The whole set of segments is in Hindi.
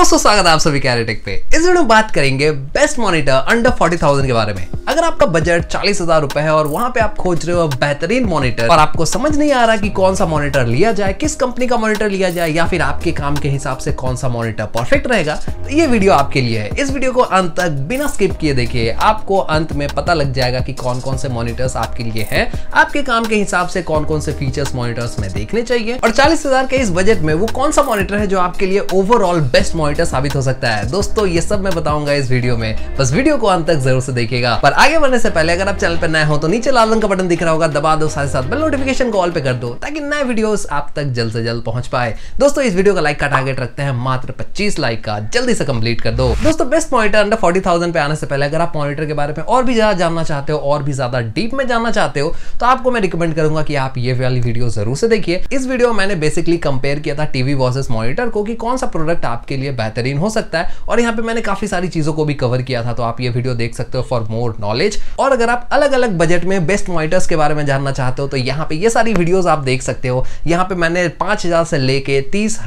दोस्तों स्वागत है आप सभी कैरेटेक पे। इस वीडियो में बात करेंगे बेस्ट मॉनिटर अंडर 40,000 के बारे में। अगर आपका बजट चालीस हज़ार रुपए है और वहाँ पे आप खोज रहे हो बेहतरीन मॉनिटर और आपको समझ नहीं आ रहा कि कौन सा मॉनिटर लिया जाए किस कंपनी का मॉनिटर लिया जाए या फिर आपके काम के हिसाब से कौन सा मॉनिटर परफेक्ट रहेगा तो ये वीडियो आपके लिए है। इस वीडियो को अंत तक बिना स्किप किए देखिए। आपको अंत में पता लग जाएगा कि कौन कौन से मॉनिटर्स आपके लिए है। आपके काम के हिसाब से कौन कौन से फीचर्स मॉनिटर्स में देखने चाहिए। और चालीस के इस बजट में वो कौन सा मॉनिटर है जो आपके लिए ओवरऑल बेस्ट मॉनिटर साबित हो सकता है। दोस्तों, ये सब मैं बताऊँगा इस वीडियो में। बस वीडियो को अंत तक ज़रूर से देखिएगा। पर आगे बढ़ने से पहले, अगर आप चैनल पर नए हो तो नीचे लाल रंग का बटन दिख रहा होगा, दबा दो साथ साथ बेल नोटिफिकेशन को ऑल पे कर दो, ताकि नए वीडियोस आप तक जल्द से जल्द पहुँच पाए। दोस्तों, इस वीडियो का लाइक का टारगेट रखते हैं मात्र 25 लाइक का। जल्दी से कंप्लीट कर दो। दोस्तों बेस्ट मॉनिटर अंडर 40000 पे आने से पहले, अगर आप मॉनिटर के बारे में और भी ज़्यादा जानना चाहते हो, और भी ज़्यादा डीप में जानना चाहते हो तो आपको मैं रिकमेंड करूँगा कि आप ये वाली वीडियो ज़रूर से देखिए। इस वीडियो में मैंने बेसिकली कंपेयर किया था टीवी वर्सेस मॉनिटर को कि कौन सा प्रोडक्ट आपके लिए बेहतरीन हो सकता है। और यहाँ पे मैंने काफ़ी सारी चीज़ों को भी कवर किया था तो आप ये वीडियो देख सकते हो फॉर मोर नॉलेज और अगर आप अलग अलग बजट में बेस्ट मॉनिटर्स के बारे में जानना चाहते हो तो यहाँ पे ये सारी वीडियोस आप देख सकते हो। यहाँ पे मैंने पाँच से लेके तीस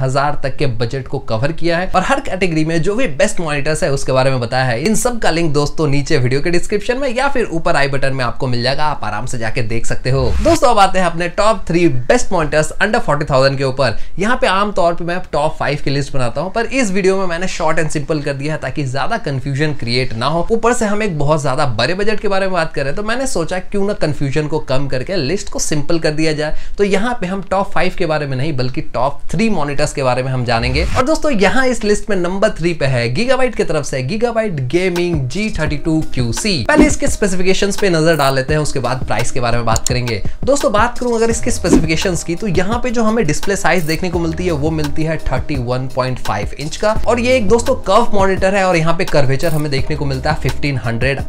तक के बजट को कवर किया है। और हर कैटेगरी में जो भी बेस्ट मॉनिटर्स है, उसके बारे में बताया है। इन सब का लिंक दोस्तों नीचे वीडियो के डिस्क्रिप्शन में या फिर ऊपर आई बटन में आपको मिल जाएगा। आप आराम से जाके देख सकते हो। दोस्तों अब आते हैं अपने top three best monitors under forty thousand के ऊपर। यहाँ पे आमतौर पर मैं टॉप फाइव की लिस्ट बनाता हूँ, पर इस वीडियो में मैंने शॉर्ट एंड सिंपल कर दिया है ताकि ज़्यादा कंफ्यूजन क्रिएट ना हो। ऊपर से हम एक बहुत ज़्यादा बड़े बजट के बारे में बात करें तो मैंने सोचा क्यों ना कंफ्यूजन को कम करके लिस्ट को सिंपल कर दिया जाए। तो यहाँ पे हम टॉप फाइव के बारे में नहीं, बल्कि टॉप थ्री मॉनिटर्स के बारे में हम जानेंगे। और दोस्तों, यहाँ इस लिस्ट में नंबर थ्री पे है गीगाबाइट की तरफ़ से गीगाबाइट गेमिंग जी थर्टी पहले इसके स्पेसिफिकेशन पे नज़र डाल लेते हैं, उसके बाद प्राइस के बारे में बात करेंगे। दोस्तों, बात करूँ अगर इसके स्पेसिफिकेशन की तो यहाँ पे जो हमें डिस्प्ले साइज़ देखने को मिलती है, वो मिलती है थर्टी इंच का। और ये एक दोस्तों कर्व मॉनिटर है और यहाँ पे कर्वेचर हमें देखने को मिलता है फिफ्टीन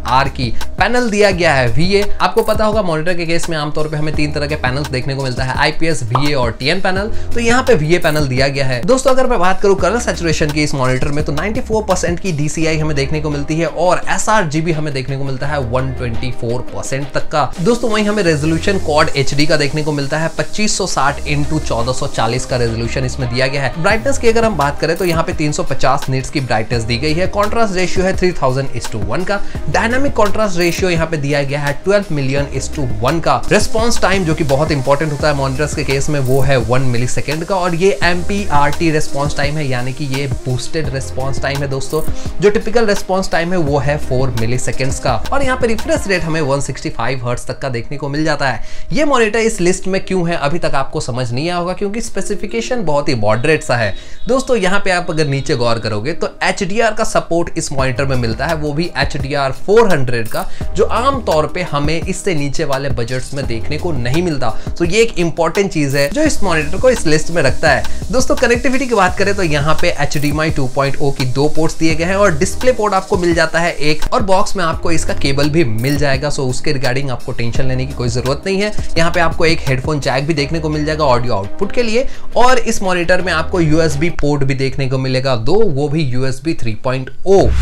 आर की। पैनल दिया गया है VA आपको पता होगा मॉनिटर के केस में आमतौर पर हमें तीन तरह के पैनल देखने को मिलता है आईपीएस VA और टीएन पैनल तो यहाँ पे VA पैनल दिया गया है। दोस्तों, अगर मैं बात करूँ कलर सेचुरेशन की इस मॉनिटर में तो 94% की DCI हमें देखने को मिलती है और एस हमें देखने को मिलता है 124% तक का। दोस्तों, वहीं हमें रेजोल्यूशन कॉड एच का देखने को मिलता है 2560 इंटू चौदह का रेजोल्यूशन इसमें दिया गया है। ब्राइटनेस की अगर हम बात करें तो यहाँ पे 350 निट्स की ब्राइटनेस दी गई है। कॉन्ट्रास्ट रेशियो है 3000 इस टू वन का। डायनामिक कॉन्ट्रास्ट रेशियो यहाँ पे दिया गया है 12 मिलियन इस टू वन का। रेस्पॉन्स टाइम जो कि बहुत इंपॉर्टेंट होता है मॉनिटर्स के केस में, वो है वन मिली का। और ये M P R T response time है, यानी कि ये बूस्टेड रेस्पॉन्स टाइम है दोस्तों। जो टिपिकल रेस्पॉन्स टाइम है, वो है फोर मिली का। और यहाँ पे रिफ्रेश रेट हमें 165 हर्ट्ज तक का देखने को मिल जाता है। ये मॉनिटर इस लिस्ट में क्यों है, अभी तक आपको समझ नहीं आया होगा, क्योंकि स्पेसिफिकेशन बहुत ही मॉडरेट सा है। दोस्तों, यहाँ पे आप अगर नीचे गौर करोगे तो एच का सपोर्ट इस मॉनिटर में मिलता है। वो भी एच डी का, जो आमतौर पर हमें इससे नीचे वाले बजट्स में देखने को नहीं मिलता। तो ये एक इंपॉर्टेंट चीज़ है, जो इस मॉनिटर को इस लिस्ट में रखता है। दोस्तों कनेक्टिविटी की बात करें तो यहाँ पे एच डी की दो पोर्ट्स दिए गए हैं और डिस्प्ले पोर्ट आपको मिल जाता है एक, और बॉक्स में आपको इसका केबल भी मिल जाएगा। सो उसके रिगार्डिंग आपको टेंशन लेने की कोई ज़रूरत नहीं है। यहाँ पे आपको एक हेडफोन जैक भी देखने को मिल जाएगा ऑडियो आउटपुट के लिए, और इस मॉनिटर में आपको यूएसबी पोर्ट भी देखने को मिलेगा। दो, वो भी यूएसबी 3.0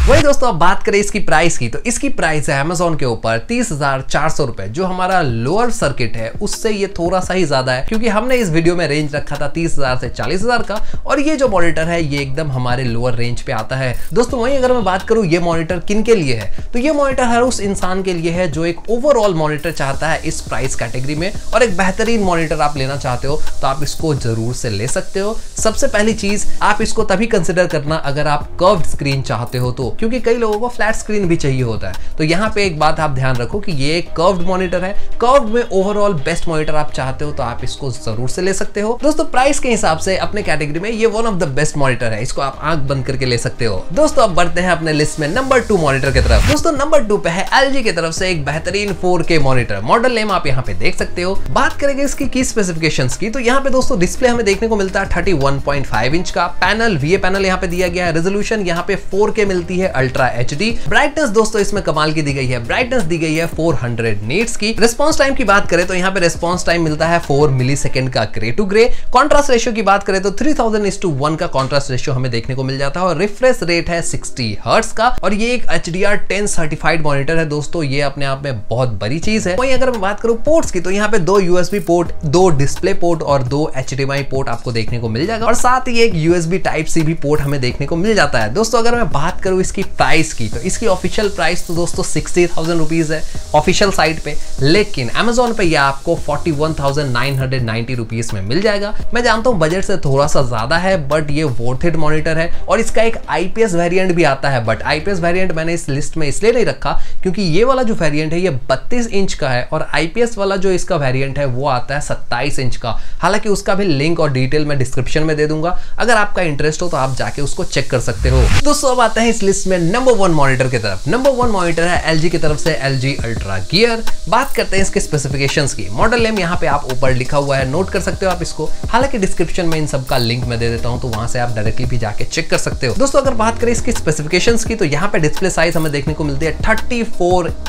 वही दोस्तों, अब बात करें इसकी प्राइस की तो इसकी प्राइस है अमेजोन के ऊपर तीस रुपए, जो हमारा लोअर सर्किट है, उससे ये थोड़ा सा ही ज़्यादा है, क्योंकि हमने इस वीडियो में रेंज रखा था तीस से चालीस का, और ये जो मॉनिटर है, ये एकदम हमारे लोअर रेंज पे आता है। दोस्तों, वहीं अगर मैं बात करूँ, ये मॉनिटर किन के लिए है? तो ये मॉनिटर हर उस इंसान के लिए है, जो एक ओवरऑल मॉनिटर चाहता है इस प्राइस कैटेगरी में, और एक बेहतरीन मॉनिटर आप लेना चाहते हो तो आप इसको ज़रूर से ले सकते हो। सबसे पहली चीज़, आप इसको तभी कंसिडर करना अगर आप कर्व्ड स्क्रीन चाहते हो तो क्योंकि कई लोगों को फ्लैट स्क्रीन भी चाहिए होता है। तो यहाँ पे एक बात आप ध्यान रखो कि ये एक कर्व्ड मॉनिटर है। कर्व्ड में ओवरऑल बेस्ट मॉनिटर आप चाहते हो तो आप इसको ज़रूर से ले सकते हो। दोस्तों प्राइस के हिसाब से अपने कैटेगरी में ये one of the best monitor है। इसको आप आँख बंद करके ले सकते हो। दोस्तों, अब बढ़ते हैं अपने लिस्ट में नंबर टू मॉनिटर की तरफ़। दोस्तों नंबर टू पे है एल की तरफ़ से एक बेहतरीन 4K मॉनिटर मॉडल नेम आप यहाँ पे देख सकते हो। बात करेंगे इसकी की स्पेसिफिकेशन की तो यहाँ पे दोस्तों डिस्प्ले हमें देखने को मिलता है थर्टी इंच का। पैनल वी पैनल यहाँ पे दिया गया है रेजोल्यूशन यहाँ पे फोर मिलती है अल्ट्रा एचडी ब्राइटनेस दोस्तों, इसमें कमाल की दी गई है। ब्राइटनेस दी गई है फोर हंड्रेड नीट्स की। रिस्पॉन्स टाइम की बात करें तो यहाँ पे रिस्पॉन्स टाइम मिलता है फोर मिली का grey to grey contrast ratio की बात करें तो three thousand is to one का कॉन्ट्रास्ट रेशियो हमें देखने को मिल जाता है और रिफ्रेश रेट है 60 हर्ट्स का। और ये एक एच डी सर्टिफाइड मॉनिटर है दोस्तों, ये अपने आप में बहुत बड़ी चीज़ है। वहीं अगर मैं बात करूँ पोर्ट्स की तो यहाँ पे दो यूएसबी पोर्ट दो डिस्प्ले पोर्ट और दो एच पोर्ट आपको देखने को मिल जाएगा। और साथ ही एक यूएसबी टाइप सी भी पोर्ट हमें देखने को मिल जाता है। दोस्तों, अगर मैं बात करूँ इसकी प्राइस की तो इसकी ऑफिशियल प्राइस तो दोस्तों सिक्सटी थाउज़ेंड रुपीज़ है ऑफिशियल साइट पे। लेकिन अमेजोन पे यह आपको forty one thousand nine hundred ninety rupees में मिल जाएगा। मैं जानता हूँ बजट से थोड़ा सा ज़्यादा है बट ये वोर्थेड मॉनिटर है। और इसका एक आईपीएस वेरिएंट भी आता है बट आईपीएस वेरिएंट मैंने इस लिस्ट में इसलिए नहीं रखा क्योंकि ये वाला जो वेरिएंट है, ये बत्तीस इंच का है और आईपीएस वाला जो इसका वेरियंट है, वो आता है सत्ताईस इंच का। हालाँकि उसका भी लिंक और डिटेल मैं डिस्क्रिप्शन में दे दूँगा। अगर आपका इंटरेस्ट हो तो आप जाके उसको चेक कर सकते हो। दोस्तों अब आते हैं इस लिस्ट में नंबर वन मॉनिटर की तरफ़। नंबर वन मॉनिटर है एलजी की तरफ़ से एलजी अल्ट्रा गियर बात करते हैं इसके स्पेसिफिकेशन की। मॉडल नेम यहाँ पे आप ऊपर लिखा हुआ है। नोट कर सकते हो आप इसको। हालाँकि डिस्क्रिप्शन में इन सब का लिंक मैं दे देता हूँ तो वहाँ से आप डायरेक्टली भी जाके चेक कर सकते हो। दोस्तों, अगर बात करें इसकी स्पेसिफिकेशन की तो यहाँ पे डिस्प्ले साइज़ हमें देखने को मिलती है थर्टी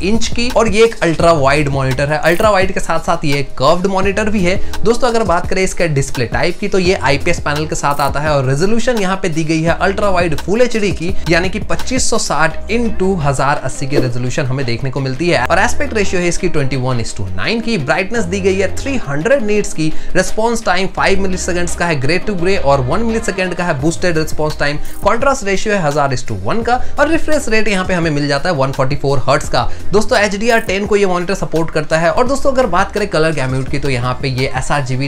इंच की। और ये एक अल्ट्रा वाइड मॉनिटर है। अल्ट्रा वाइड के साथ साथ ये कर्व्ड मॉनिटर भी है। दोस्तों, अगर बात करें इसके डिस्प्ले टाइप की तो ये आईपीएस पैनल के साथ आता है। और रेजोल्यूशन यहाँ पे दी गई है अल्ट्रा वाइड फुल एचडी की, यानी कि 2560 इन टू की रेजोल्यूशन हमें देखने को मिलती है। और एस्पेक्ट रेशियो है इसकी 21 इस टू नाइन की। ब्राइटनेस दी गई है 300 नीट्स की। रेस्पॉन्स टाइम 5 मिली का है ग्रे टू ग्रे और 1 मिली का है boosted response time contrast ratio है हज़ार इस टू वन का। और रिफ्रेश रेट यहाँ पे हमें मिल जाता है 144 हर्ट्स का। दोस्तों एच डी को ये मॉनिटर सपोर्ट करता है। और दोस्तों, अगर बात करें कलर गैम्यूट की तो यहाँ पे ये एस आर जीबी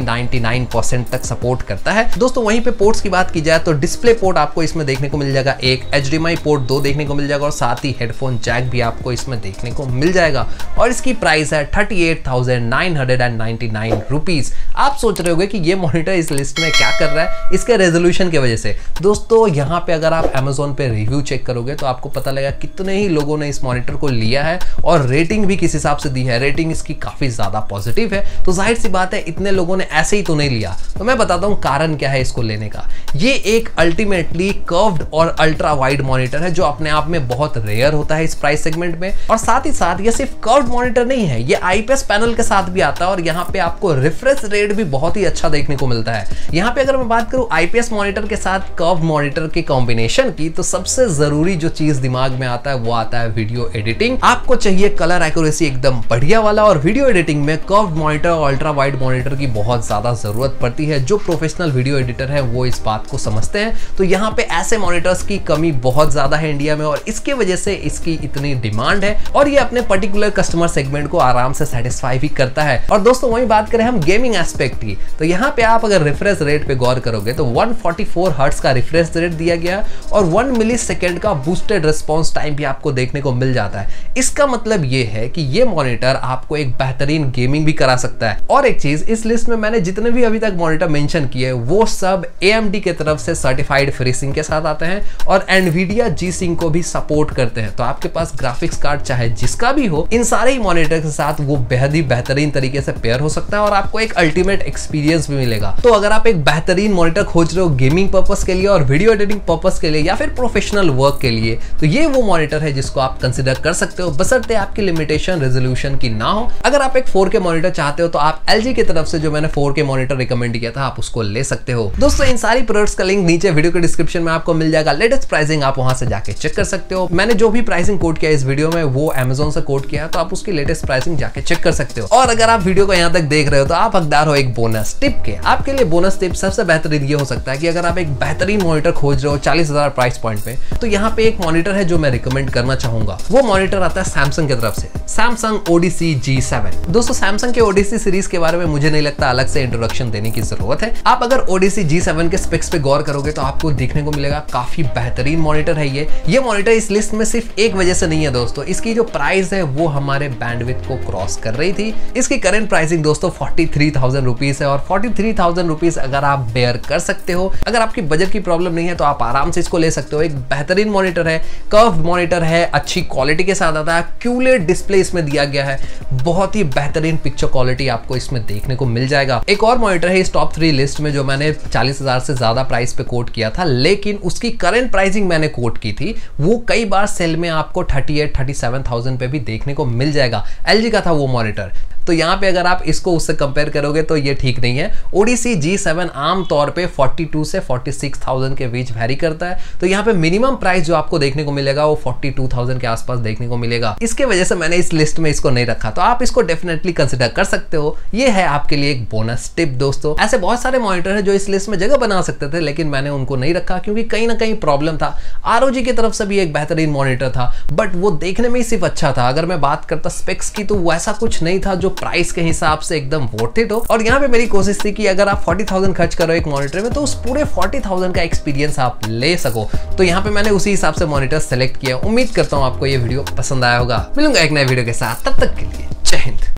तक सपोर्ट करता है। दोस्तों, वहीं पे पोर्ट्स की बात की जाए तो डिस्प्ले पोर्ट आपको इसमें देखने को मिल जाएगा। एक एचडीएमआई पोर्ट, दो देखने को मिल जाएगा और साथ ही हेडफोन जैक भी आपको इसमें देखने को मिल जाएगा। और इसकी प्राइस है thirty eight thousand nine hundred and ninety nine rupees आप सोच रहे होगे कि ये मॉनिटर इस लिस्ट में क्या कर रहा है? इसके रेजोल्यूशन की वजह से। दोस्तों, यहाँ पे अगर आप अमेजोन पे रिव्यू चेक करोगे तो आपको पता लगेगा कितने ही लोगों ने इस मॉनिटर को लिया है और रेटिंग भी किस हिसाब से दी है। रेटिंग इसकी काफ़ी ज़्यादा पॉजिटिव है। तो ज़ाहिर सी बात है, इतने लोगों ने ऐसे ही तो नहीं लिया। तो मैं बताता हूँ कारण क्या है इसको लेने का। ये एक अल्टीमेटली कर्व्ड और अल्ट्रा वाइड मॉनिटर है, जो अपने आप में बहुत रेयर होता है इस प्राइस सेगमेंट में। और साथ ही साथ ये सिर्फ़ कर्व्ड मॉनिटर नहीं है, ये आईपीएस पैनल के साथ भी आता है और यहाँ पे आपको रिफ्रेश रेट भी बहुत ही अच्छा देखने को मिलता है। यहाँ पे अगर मैं बात करूँ आईपीएस मॉनिटर के साथ कर्व मॉनिटर के कॉम्बिनेशन की तो सबसे ज़रूरी जो चीज़ दिमाग में आता है, वो आता है वीडियो एडिटिंग आपको चाहिए कलर एक्यूरेसी एकदम बढ़िया वाला और वीडियो एडिटिंग में कर्व मॉनिटर और अल्ट्रा वाइड मॉनिटर की बहुत ज़्यादा ज़रूरत पड़ती है। जो प्रोफेशनल वीडियो एडिटर है, वो इस बात को समझते हैं। तो यहाँ पे ऐसे मॉनिटर्स की कमी बहुत ज़्यादा है इंडिया में और इसके वजह से इसकी इतनी डिमांड है और ये अपने पर्टिकुलर कस्टमर सेगमेंट को आराम से सेटिस्फाई भी करता है। और दोस्तों, वही बात करें हम गेमिंग एस्पेक्ट की तो यहाँ पे आप अगर रिफ्रेश रेट पे गौर करोगे तो 144 हर्ट्स का रिफ्रेश रेट दिया गया और 1 मिली सेकेंड का बूस्टेड रिस्पॉन्स टाइम भी आपको देखने को मिल जाता है। इसका मतलब ये है कि ये मॉनिटर आपको एक बेहतरीन गेमिंग भी करा सकता है। और एक चीज़, इस लिस्ट में मैंने जितने भी अभी तक मॉनिटर मेंशन किए, वो सब ए की तरफ़ से सर्टिफाइड फ्रीसिंग के साथ आते हैं और एनवीडिया जी सिंह को भी सपोर्ट करते हैं। तो आपके पास ग्राफिक्स कार्ड चाहे जिसका भी हो, इन सारे ही मॉनिटर के साथ वो बेहद ही बेहतरीन तरीके से पेयर हो सकता है और आपको एक अल्टीमेट एक्सपीरियंस भी मिलेगा। तो अगर आप एक बेहतरीन मॉनिटर खोज रहे हो गेमिंग पर्पज के लिए और वीडियो एडिटिंग पर्पज के लिए या फिर प्रोफेशनल वर्क के लिए तो ये वो मॉनिटर है जिसको आप कंसिडर कर सकते हो। बसरते आपकी लिमिटेशन रेजोल्यूशन की ना हो। अगर आप एक 4K मॉनिटर चाहते हो तो आप एलजी की तरफ़ से जो मैंने 4K मॉनिटर रिकमेंड किया था, आप उसको ले सकते हो। दोस्तों, इन सारी प्रोडक्ट्स का लिंक नीचे वीडियो के डिस्क्रिप्शन में आपको मिल जाएगा। लेटेस्ट प्राइसिंग आप वहाँ से जाके चेक कर सकते हो। मैंने जो भी प्राइसिंग कोड किया इस वीडियो में, वो अमेजोन से कोड किया तो आप उसकी लेटेस्ट प्राइसिंग जाके चेक कर सकते हो। और अगर आप वीडियो को यहाँ तक देख रहे हो तो आप हकदार हो एक बोनस टिप के। आपके लिए बोनस टिप सबसे बेहतरीन ये हो सकता है कि अगर आप एक बेहतरीन मॉनिटर खोज रहे हो चालीस प्राइस पॉइंट पे तो यहाँ पे एक मॉनिटर है जो मैं रिकमेंड करना चाहूँगा। वो मॉनिटर आता है सैमसंग की तरफ़ से। सैमसंग ओडीसी जी दोस्तों सैमसंग के ओडीसी सीरीज़ के बारे में मुझे नहीं लगता, अलग से इंट्रोडक्शन देने की ज़रूरत है। आप अगर ओडीसी जी के स्पेक्स पे गौर करोगे तो आपको देखने को मिलेगा, काफ़ी बेहतरीन मॉनिटर है ये। ये मॉनिटर इस लिस्ट में सिर्फ़ एक वजह से नहीं है दोस्तों, इसकी जो प्राइस है वो हमारे बैंडविथ को क्रॉस कर रही थी। इसकी करंट प्राइसिंग दोस्तों फोर्टी थ्री थाउज़ेंड रुपीज़ है और फोर्टी थ्री थाउज़ेंड रुपीज़ अगर आप बेयर कर सकते हो, अगर आपकी बजट की प्रॉब्लम नहीं है तो आप आराम से इसको ले सकते हो। एक बेहतरीन मॉनिटर है कर्व मॉनिटर है, अच्छी क्वालिटी के साथ आता है क्यूलेट डिस्प्ले इसमें दिया गया है। बहुत ही बेहतरीन पिक्चर क्वालिटी आपको इसमें देखने को मिल जाएगा। एक और मॉनिटर है इस टॉप थ्री लिस्ट में जो मैंने चालीस से ज़्यादा प्राइस पे कोट किया था, लेकिन उसकी करंट प्राइसिंग मैंने कोट की थी, वो कई बार सेल में आपको thirty eight thirty seven thousand पे भी देखने को मिल जाएगा। एलजी का था वो मॉनिटर तो यहाँ पे अगर आप इसको उससे कंपेयर करोगे तो ये ठीक नहीं है। ओडीसी जी सेवन आमतौर पे 42 से 46,000 के बीच वैरी करता है। तो यहाँ पे मिनिमम प्राइस जो आपको देखने को मिलेगा वो 42,000 के आसपास देखने को मिलेगा। इसके वजह से मैंने इस लिस्ट में इसको नहीं रखा। तो आप इसको डेफिनेटली कंसिडर कर सकते हो। ये है आपके लिए एक बोनस टिप दोस्तों। ऐसे बहुत सारे मॉनिटर है जो इस लिस्ट में जगह बना सकते थे लेकिन मैंने उनको नहीं रखा क्योंकि कहीं ना कहीं प्रॉब्लम था। आरओजी की तरफ़ से भी एक बेहतरीन मॉनिटर था बट वो देखने में ही सिर्फ़ अच्छा था। अगर मैं बात करता स्पेक्स की तो वैसा कुछ नहीं था जो प्राइस के हिसाब से एकदम वर्थ हो। और यहाँ पे मेरी कोशिश थी कि अगर आप फोर्टी थाउज़ेंड खर्च करो एक मॉनिटर में तो उस पूरे फोर्टी थाउज़ेंड का एक्सपीरियंस आप ले सको। तो यहाँ पे मैंने उसी हिसाब से मॉनिटर सेलेक्ट किया। उम्मीद करता हूँ आपको ये वीडियो पसंद आया होगा। मिलूँगा एक नए वीडियो के साथ। तब तक के लिए जय हिंद।